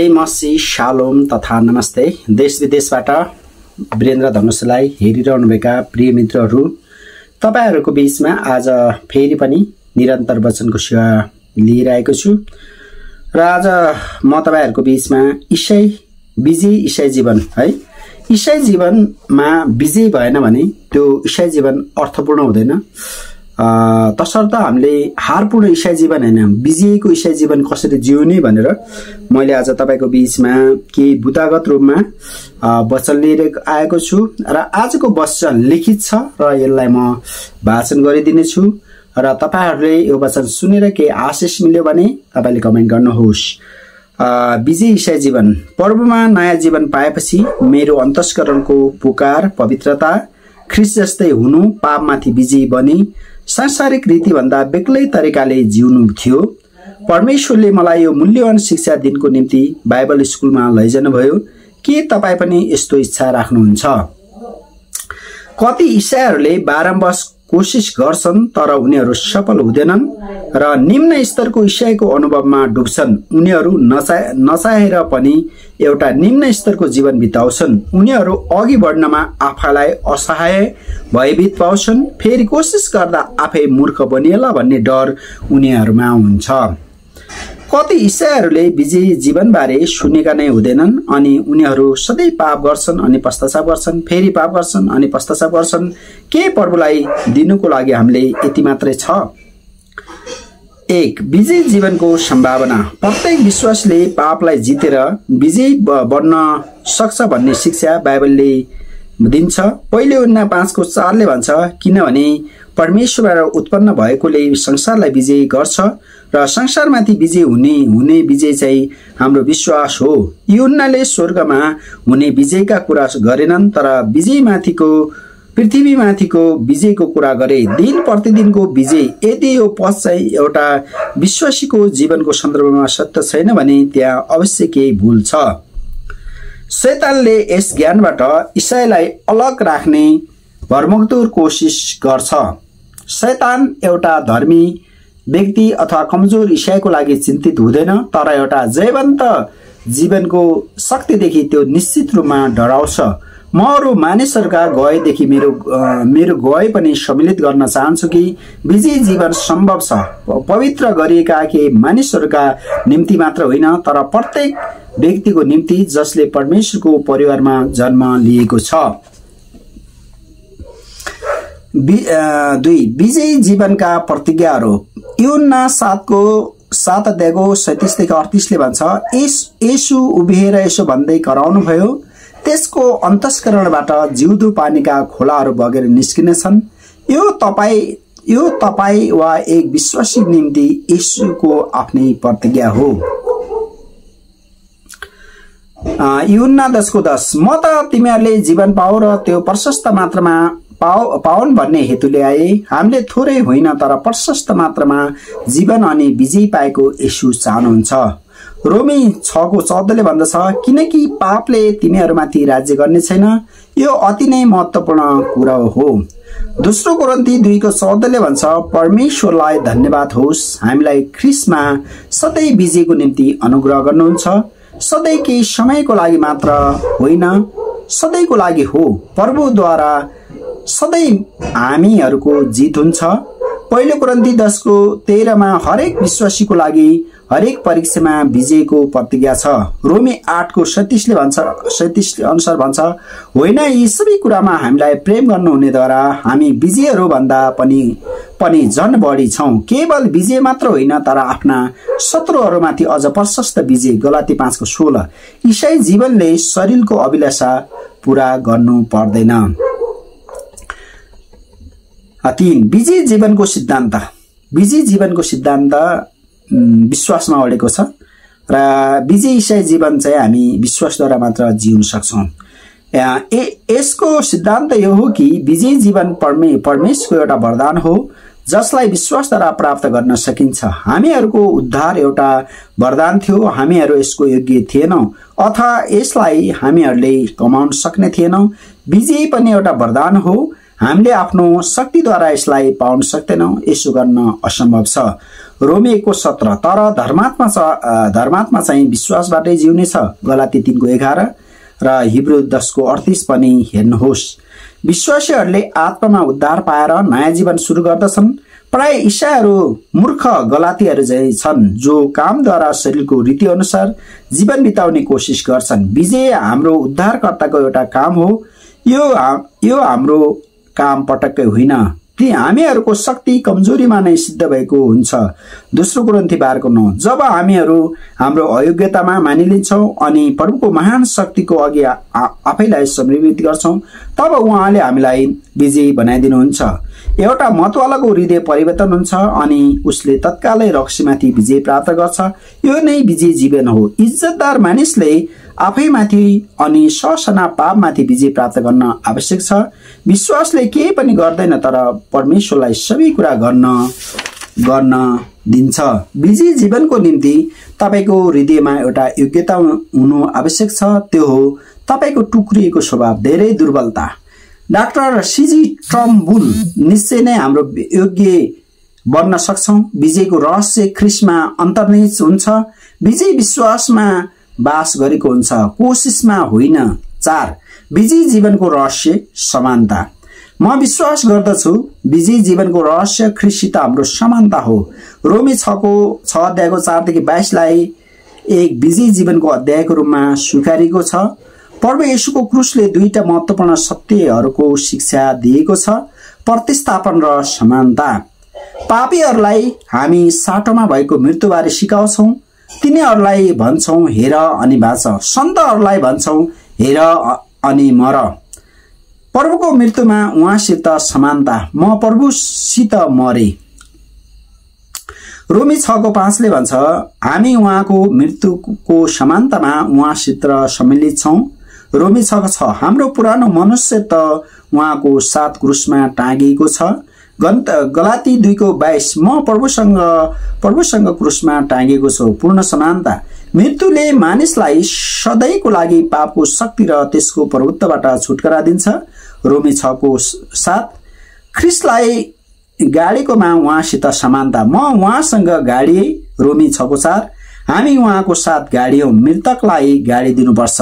मसी शालोम तथा नमस्ते। देश विदेशबाट वीरेन्द्र धनुषलाई हेरिरहनुभएका प्रिय मित्रहरू तपाईँहरूको बिचमा आज फेरि पनि निरन्तर वचनको सेवा लिइरहेको छु। र आज म तपाईँहरूको बिचमा इसाई विजय इसाई जीवन है? इसाई जीवनमा विजय भएन भने त्यो इसाई जीवन अर्थपूर्ण हुँदैन। तसर्थ हामीले हारपूर्ण इसाई जीवन होइन विजयको इसाई जीवन कसरी जिउने भनेर मैले आज तपाईँको बिचमा केही बुदागत रूपमा वचन लिएर आएको छु र आजको वचन लिखित छ र यसलाई म भाषण गरिदिनेछु र तपाईँहरूले यो वचन सुनेर केही आशिष मिल्यो भने तपाईँले कमेन्ट गर्नुहोस्। विजय इसाई जीवन पर्वमा नयाँ जीवन पाएपछि मेरो अन्तस्करणको पुकार पवित्रता ख्रिस जस्तै हुनु पापमाथि विजयी बनी सांसारिक रीतिभन्दा बेग्लै तरिकाले जिउनु थियो। परमेश्वरले मलाई यो मूल्यवान शिक्षा दिनको निम्ति बाइबल स्कुलमा लैजानुभयो। के तपाईँ पनि यस्तो इच्छा राख्नुहुन्छ? कति इसाईहरूले बारम्बार कोसिस गर्छन् तर उनीहरू सफल हुँदैनन् र निम्न स्तरको इसाईको अनुभवमा डुब्छन्। उनीहरू नचा नचाहेर पनि एउटा निम्न स्तरको जीवन बिताउँछन्। उनीहरू अघि बढ्नमा आफैलाई असहाय भयभीत पाउँछन्। फेरि कोसिस गर्दा आफै मूर्ख बनिएला भन्ने डर उनीहरूमा हुन्छ। कति इसाईहरूले विजयी जीवनबारे सुनेका नै हुँदैनन् अनि उनीहरू सधैँ पाप गर्छन् अनि पश्चाताप गर्छन् फेरि पाप गर्छन् अनि पश्चाताप गर्छन्। के प्रभुलाई दिनुको लागि हामीले यति मात्रै छ? एक विजय जीवनको सम्भावना। प्रत्येक विश्वासले पापलाई जितेर विजय बन्न सक्छ भन्ने शिक्षा बाइबलले दिन्छ पहिले उन्ना पाँचको चारले भन्छ किनभने परमेश्वरबाट उत्पन्न भएकोले संसारलाई विजय गर्छ र संसारमाथि विजय हुने हुने विजय चाहिँ हाम्रो विश्वास हो। युन्नाले स्वर्गमा हुने विजयका कुरा गरेनन् तर विजयमाथिको पृथ्वीमाथिको विजयको कुरा गरे। दिन प्रतिदिनको विजय यदि यो पथ चाहिँ एउटा विश्वासीको जीवनको सन्दर्भमा सत्य छैन भने त्यहाँ अवश्य केही भूल छ। शैतानले यस ज्ञानबाट इसाईलाई अलग राख्ने भरमग्दुर कोसिस गर्छ। शैतान एउटा धर्मी व्यक्ति अथवा कमजोर इसाईको लागि चिन्तित हुँदैन तर एउटा जयवन्त जीवनको शक्तिदेखि त्यो निश्चित रूपमा डराउँछ। म अरू मानिसहरूका गएदेखि मेरो मेरो गए पनि सम्मिलित गर्न चाहन्छु कि विजय जीवन सम्भव छ। पवित्र गरिएका केही मानिसहरूका निम्ति मात्र होइन तर प्रत्येक व्यक्तिको निम्ति जसले परमेश्वरको परिवारमा जन्म लिएको छ। दुई विजयी जीवनका प्रतिज्ञाहरू। युना सातको सात अध्यायको सैतिसदेखि अडतिसले भन्छ यस यसु उभिएर यसो भन्दै कराउनु भयो त्यसको अन्तस्करणबाट जिउँदो पानीका खोलाहरू बगेर निस्किनेछन्। यो तपाईँ यो तपाईँ वा एक विश्वासी निम्ति यसुको आफ्नै प्रतिज्ञा हो। युन्ना दसको दस। म त तिमीहरूले जीवन पाऊ र त्यो प्रशस्त मात्रामा पाउ पाउन् भन्ने हेतुले आए। हामीले थोरै होइन तर प्रशस्त मात्रामा जीवन अनि विजय पाएको यसु चाहनुहुन्छ। रोमी छको चौधले भन्दछ किनकि पापले तिमीहरूमाथि राज्य गर्ने छैन। यो अति नै महत्वपूर्ण कुरा हो। दोस्रो कुरन्ती दुईको चौधले भन्छ परमेश्वरलाई धन्यवाद होस्। हामीलाई ख्रिसमा सधैँ विजयको निम्ति अनुग्रह गर्नुहुन्छ। सधैँ केही समयको लागि मात्र होइन सधैँको लागि हो। प्रभुद्वारा सधैँ हामीहरूको जित हुन्छ। पहिलो कुरन्ती दसको तेह्रमा हरेक विश्वासीको लागि हरेक परीक्षामा विजयको प्रतिज्ञा छ। रोमी आठको सैतिसले भन्छ सैतिस अनुसार भन्छ होइन यी सबै कुरामा हामीलाई प्रेम गर्नुहुनेद्वारा हामी विजयहरू भन्दा पनि पनि झन बढी छौँ। केवल विजय मात्र होइन तर आफ्ना शत्रुहरूमाथि अझ प्रशस्त विजय। गलाती पाँचको सोह्र। इसाई जीवनले शरीरको अभिलाषा पुरा गर्नु पर्दैन। तिन। विजय जीवनको सिद्धान्त। विजय जीवनको सिद्धान्त विश्वासमा अडेको छ। र विजय इसाई जीवन चाहिँ हामी विश्वासद्वारा मात्र जिउन सक्छौँ। ए यसको सिद्धान्त यो हो कि विजय जीवन परमे परमेशको एउटा वरदान हो जसलाई विश्वासद्वारा प्राप्त गर्न सकिन्छ। हामीहरूको उद्धार एउटा वरदान थियो हामीहरू यसको योग्य थिएनौँ अथवा यसलाई हामीहरूले कमाउन सक्ने थिएनौँ। विजय पनि एउटा वरदान हो हामीले आफ्नो शक्तिद्वारा यसलाई पाउन सक्दैनौँ। यसो गर्न असम्भव छ। रोमिएको सत्र तर धर्मात्मा धर्मात्मा चाहिँ विश्वासबाटै जिउने छ गलाती तिनको एघार र हिब्रू दसको अडतिस पनि हेर्नुहोस्। विश्वासीहरूले आत्मामा उद्धार पाएर नयाँ जीवन सुरु गर्दछन्। प्राय इसाहरू मूर्ख गलातीहरू चाहिँ छन् जो कामद्वारा शरीरको रीति अनुसार जीवन बिताउने कोसिस गर्छन्। विजय हाम्रो उद्धारकर्ताको एउटा काम हो। यो यो हाम्रो काम पटक्कै होइन। ती हामीहरूको शक्ति कमजोरीमा नै सिद्ध भएको हुन्छ। दोस्रो ग्रन्थी बारको नौ। जब हामीहरू हाम्रो अयोग्यतामा मानिलिन्छौँ अनि प्रभुको महान शक्तिको अघि आफैलाई समर्पित गर्छौँ तब उहाँले हामीलाई विजयी बनाइदिनुहुन्छ। एउटा मतवालाको हृदय परिवर्तन हुन्छ अनि उसले तत्कालै रक्सीमाथि विजय प्राप्त गर्छ। यो नै विजय जीवन हो। इज्जतदार मानिसले आफैमाथि अनि ससना पापमाथि विजय प्राप्त गर्न आवश्यक छ। विश्वासले केही पनि गर्दैन तर परमेश्वरलाई सबै कुरा गर्न गर्न दिन्छ। विजय जीवनको निम्ति तपाईँको हृदयमा एउटा योग्यता हुनु आवश्यक छ। त्यो हो तपाईँको टुक्रिएको स्वभाव धेरै दुर्बलता। डाक्टर सिजी ट्रम्बुल निश्चय नै हाम्रो योग्य बन्न सक्छौँ। विजयको रहस्य ख्रिसमा अन्तर्निहित हुन्छ। विजय विश्वासमा बास गरेको हुन्छ। कोसिसमा होइन। चार विजय जीवनको रहस्य समानता। म विश्वास गर्दछु विजय जीवनको रहस्य ख्रिसित हाम्रो समानता हो। रोमी छको छ अध्यायको चारदेखि बाइसलाई एक विजय जीवनको अध्यायको रूपमा स्वीकारिएको छ। पर्व यसुको क्रुसले दुईटा महत्वपूर्ण सत्यहरूको शिक्षा दिएको छ। प्रतिस्थापन र समानता। पापीहरूलाई हामी साटोमा भएको मृत्युबारे सिकाउँछौँ। तिनीहरूलाई भन्छौँ हेर अनि बाँच। सन्तहरूलाई भन्छौँ हेर अनि मर। प्रभुको मृत्युमा उहाँसित समानता। म प्रभुसित मरे। रोमी छको पाँचले भन्छ हामी उहाँको मृत्युको समानतामा उहाँसित सम्मिलित छौँ। रोमी छको छ हाम्रो पुरानो मनुष्य त उहाँको सात क्रुसमा टाँगिएको छ। गन्त गलाती दुईको बाइस म प्रभुसँग प्रभुसँग क्रुसमा टाँगेको छु पूर्ण समानता। मृत्युले मानिसलाई सधैँको लागि पापको शक्ति र त्यसको प्रभुत्वबाट छुटकारा दिन्छ। रोमी छको साथ ख्रिसलाई गाडीकोमा उहाँसित समानता। म उहाँसँग गाडी रोमी छको साथ हामी उहाँको साथ गाडी हौ मृतकलाई गाडी दिनुपर्छ।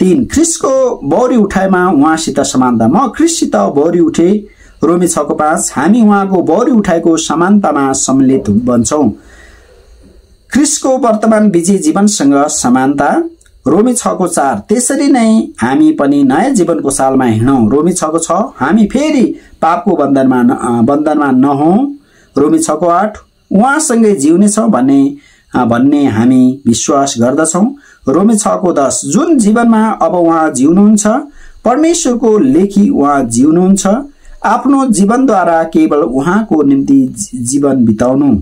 तिन ख्रिसको बौरी उठाइमा उहाँसित समानता। म ख्रिससित बौरी उठे रोमी छको पाँच हामी उहाँको बौरी उठाएको समानतामा सम्मिलित बन्छौँ। क्रिसको वर्तमान विजय जीवनसँग समानता रोमी छको चार। त्यसरी नै हामी पनि नयाँ जीवनको सालमा हिँडौँ। रोमी छको छ। हामी फेरि पापको बन्धनमा बन्धनमा नहौँ। रोमी छको आठ। उहाँसँगै जिउनेछौँ भन्ने भन्ने हामी विश्वास गर्दछौँ। रोमी छको दस। जुन जीवनमा अब उहाँ जिउनुहुन्छ परमेश्वरको लेखी उहाँ जिउनुहुन्छ। आफ्नो जीवनद्वारा केवल उहाँको निम्ति जीवन बिताउनु।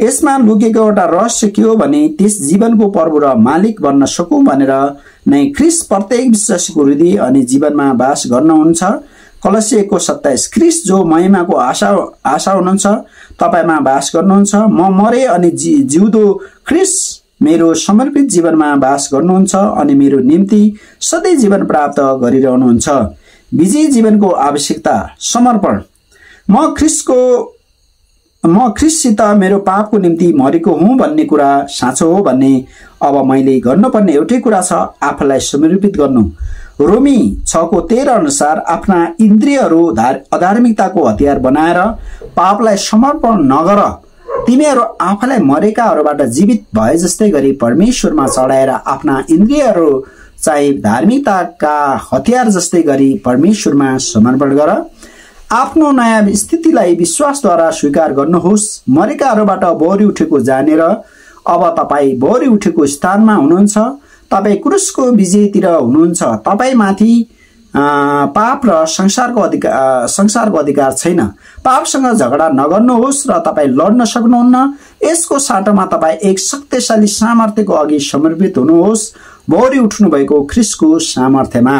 यसमा लुकेको एउटा रहस्य के हो भने त्यस जीवनको पर्व र मालिक बन्न सकौँ भनेर नै क्रिस प्रत्येक विश्वासीको हृदय अनि जीवनमा बास गर्नुहुन्छ। कलसिएको सत्ताइस क्रिस जो महिमाको आशा आशा हुनुहुन्छ तपाईँमा बास गर्नुहुन्छ। म मरे अनि जि जिउँदो क्रिस मेरो समर्पित जीवनमा बास गर्नुहुन्छ अनि मेरो निम्ति सधैँ जीवन प्राप्त गरिरहनुहुन्छ। विजय जीवनको आवश्यकता समर्पण। म ख्रिसको म ख्रिससित मेरो पापको निम्ति मरेको हुँ भन्ने कुरा साँचो हो भन्ने अब मैले गर्नुपर्ने एउटै कुरा छ आफूलाई समर्पित गर्नु। रोमी छको तेह्र अनुसार आफ्ना इन्द्रियहरू अधार्मिकताको हतियार बनाएर पापलाई समर्पण नगर। तिमीहरू आफूलाई मरेकाहरूबाट जीवित भए जस्तै गरी परमेश्वरमा चढाएर आफ्ना इन्द्रियहरू चाहिँ धार्मिकताका हतियार जस्तै गरी परमेश्वरमा समर्पण गर। आफ्नो नयाँ स्थितिलाई विश्वासद्वारा स्वीकार गर्नुहोस्। मरेकाहरूबाट बौरी उठेको जानेर अब तपाईँ बौरी उठेको स्थानमा हुनुहुन्छ। तपाईँ क्रुसको विजयतिर हुनुहुन्छ। तपाईँ माथि पाप र संसारको अधिकार संसारको अधिकार छैन। पापसँग झगडा नगर्नुहोस् र तपाईँ लड्न सक्नुहुन्न। यसको साटोमा तपाईँ एक शक्तिशाली सामर्थ्यको अघि समर्पित हुनुहोस्। बौरी उठ्नु भएको ख्रिसको सामर्थ्यमा।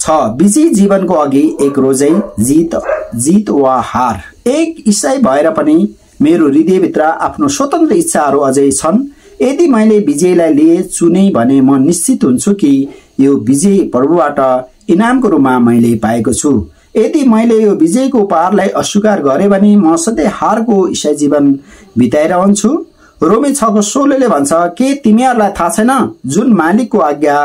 छ विजय जीवनको अघि एक रोजै जित जित वा हार। एक इसाई भएर पनि मेरो हृदयभित्र आफ्नो स्वतन्त्र इच्छाहरू अझै छन्। यदि मैले विजयलाई लिए चुने भने म निश्चित हुन्छु कि यो विजय प्रभुबाट इनामको रूपमा मैले पाएको छु। यदि मैले यो विजयको उपहारलाई अस्वीकार गरेँ भने म सधैँ हारको इसाई जीवन बिताइरहन्छु। रोमी छको सोलोले भन्छ के तिमीहरूलाई थाहा छैन? जुन मालिकको आज्ञा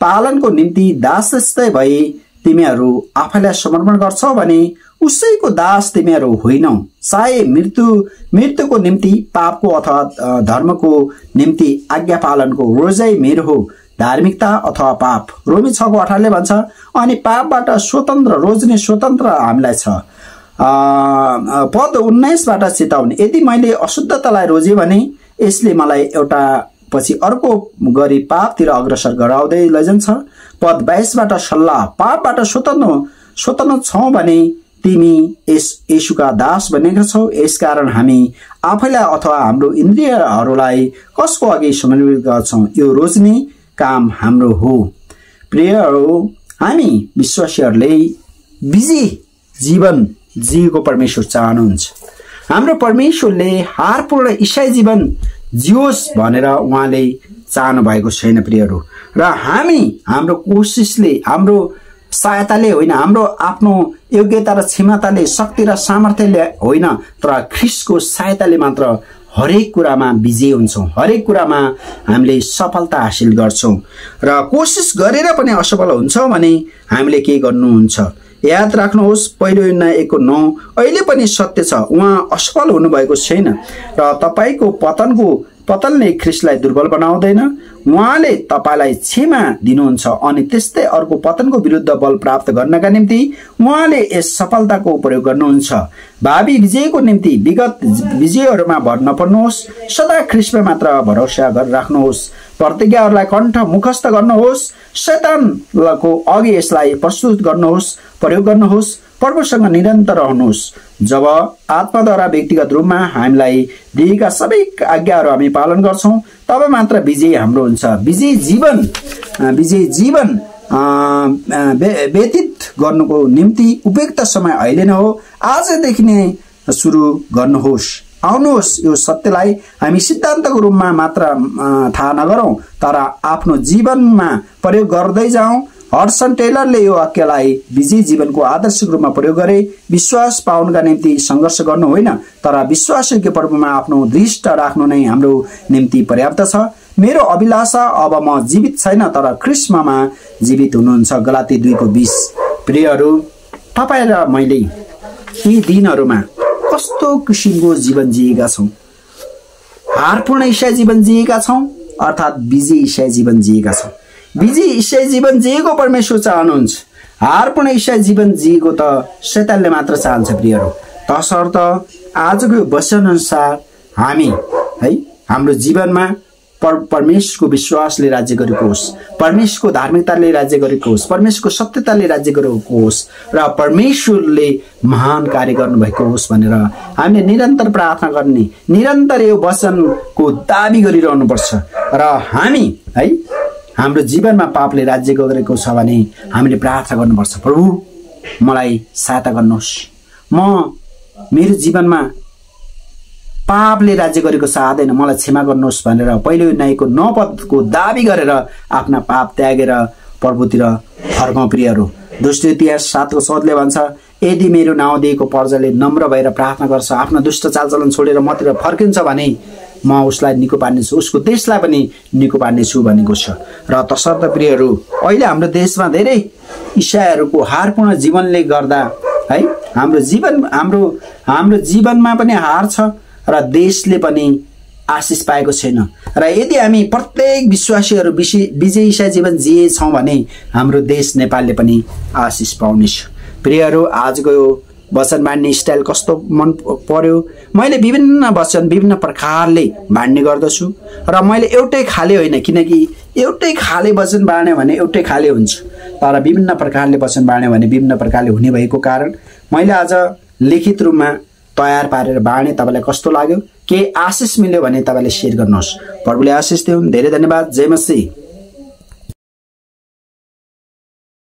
पालनको निम्ति दास जस्तै भई तिमीहरू आफैलाई समर्पण गर्छौ भने उसैको दास तिमीहरू होइनौ। चाहे मृत्यु मृत्युको निम्ति पापको अथवा धर्मको निम्ति आज्ञा पालनको रोजै मेरो हो धार्मिकता अथवा पाप। रोमी छको अठारले भन्छ अनि पापबाट स्वतन्त्र रोज्ने स्वतन्त्र हामीलाई छ। पद उन्नाइसबाट चेताउने यदि मैले अशुद्धतालाई रोजेँ भने यसले मलाई एउटा पछि अर्को गरी पापतिर अग्रसर गराउँदै लैजान्छ। पद बाइसबाट सल्लाह पापबाट स्वतन्त्र स्वतन्त्र छौँ भने तिमी यस यसुका दास बनेका छौ। यसकारण हामी आफैलाई अथवा हाम्रो इन्द्रियहरूलाई कसको अघि समर्पित गर्छौँ? यो रोज्ने काम हाम्रो हो। प्रियहरू हामी विश्वासीहरूले बिजी जीवन जिएको परमेश्वर चाहनुहुन्छ। हाम्रो परमेश्वरले हारपूर्ण इसाई जीवन जियोस् भनेर उहाँले चाहनु भएको छैन प्रियहरू। र हामी हाम्रो कोसिसले हाम्रो सहायताले होइन हाम्रो आफ्नो योग्यता र क्षमताले शक्ति र सामर्थ्यले होइन तर ख्रिसको सहायताले मात्र हरेक कुरामा विजय हुन्छौँ हरेक कुरामा हामीले सफलता हासिल गर्छौँ। र कोसिस गरेर पनि असफल हुन्छौँ भने हामीले के गर्नुहुन्छ? याद राख्नुहोस् पहिलो एकको नौ। अहिले पनि सत्य छ उहाँ असफल हुनुभएको छैन र तपाईँको पतनको पतलले ख्रिसलाई दुर्बल बनाउँदैन। उहाँले तपाईँलाई क्षमा दिनुहुन्छ अनि त्यस्तै अर्को पतनको विरुद्ध बल प्राप्त गर्नका निम्ति उहाँले यस सफलताको प्रयोग गर्नुहुन्छ। भावी विजयको निम्ति विगत विजयहरूमा भर नपर्नुहोस् सदा ख्रिसमा मात्र भरोसा गरेर राख्नुहोस्। प्रतिज्ञाहरूलाई कण्ठ मुखस्त गर्नुहोस्। शैतानको अघि यसलाई प्रस्तुत गर्नुहोस् प्रयोग गर्नुहोस् प्रभुसँग निरन्तर रहनुहोस्। जब आत्माद्वारा व्यक्तिगत रूपमा हामीलाई दिएका सबै आज्ञाहरू हामी पालन गर्छौँ तब मात्र विजय हाम्रो हुन्छ। विजय जीवन विजय जीवन व्यतीत गर्नुको निम्ति उपयुक्त समय अहिले नै हो। आजदेखि नै सुरु गर्नुहोस्। आउनुहोस् यो सत्यलाई हामी सिद्धान्तको रूपमा मात्र थाहा नगरौँ तर आफ्नो जीवनमा प्रयोग गर्दै जाउँ। हर्सन टेलरले यो वाक्यलाई विजय जीवनको आदर्शिक रूपमा प्रयोग गरे। विश्वास पाउनका निम्ति सङ्घर्ष गर्नु होइन तर विश्वासयोग्य पर्वमा आफ्नो दृष्ट राख्नु नै हाम्रो निम्ति पर्याप्त छ। मेरो अभिलाषा अब म जीवित छैन तर क्रिस्ममा जीवित हुनुहुन्छ। गलाती दुईको बिस। प्रियहरू तपाईँ र मैले यी दिनहरूमा कस्तो किसिमको जीवन जिएका छौँ? हारपूर्ण इसाई जीवन जिएका छौँ अर्थात् विजय इसाई जीवन जिएका छौँ। विजय इसाई जीवन जिएको परमेश्वर चाहनुहुन्छ। हारपूर्ण इसाई जीवन जिएको त शैतानले मात्र चाहन्छ प्रियहरू। तसर्थ आजको वचन अनुसार हामी है हाम्रो जीवनमा पर परमेश्वरको विश्वासले राज्य गरेको होस्। परमेश्वरको धार्मिकताले राज्य गरेको होस्। परमेश्वरको सत्यताले राज्य गरेको होस् र परमेश्वरले महान कार्य गर्नुभएको होस् भनेर हामीले निरन्तर प्रार्थना गर्ने निरन्तर यो वचनको दावी गरिरहनुपर्छ। र हामी है हाम्रो जीवनमा पापले राज्य गरेको छ भने हामीले प्रार्थना गर्नुपर्छ। प्रभु मलाई सहायता गर्नुहोस्। म मेरो जीवनमा पापले राज्य गरेको साधेन मलाई क्षमा गर्नुहोस् भनेर पहिलो नयाँको नपदको दावी गरेर आफ्ना पाप त्यागेर प्रभुतिर फर्काउँ प्रियहरू। दुष्ट इतिहास सातको सदले भन्छ यदि मेरो नाउँ दिएको पर्जाले नम्र भएर प्रार्थना गर्छ आफ्नो दुष्ट चालचलन छोडेर मतिर फर्किन्छ भने म उसलाई निको पार्नेछु उसको देशलाई पनि निको पार्नेछु भनेको छ। र तसर्थ प्रियहरू अहिले हाम्रो देशमा धेरै इसाईहरूको हारपूर्ण जीवनले गर्दा है हाम्रो जीवन हाम्रो हाम्रो जीवनमा पनि हार छ। र देशले पनि आशिष पाएको छैन। र यदि हामी प्रत्येक विश्वासीहरू विजय इसाई जीवन जिएछौँ भने हाम्रो देश नेपालले पनि आशिष पाउनेछ। प्रियहरू आजको यो वचन बाँड्ने स्टाइल कस्तो मन पर्यो? मैले विभिन्न वचन विभिन्न प्रकारले बाँड्ने गर्दछु र मैले एउटै खाले होइन किनकि एउटै खाले वचन बाँड्यो भने एउटै खाले हुन्छ। तर विभिन्न प्रकारले वचन बाँड्यो भने विभिन्न प्रकारले हुने भएको कारण मैले आज लिखित रूपमा तयार पारेर बाँडे तपाईँलाई कस्तो लाग्यो? के आशिष मिल्यो भने तपाईँले सेयर गर्नुहोस्। प्रभुले आशिष दिउन्। धेरै धन्यवाद। जय मसी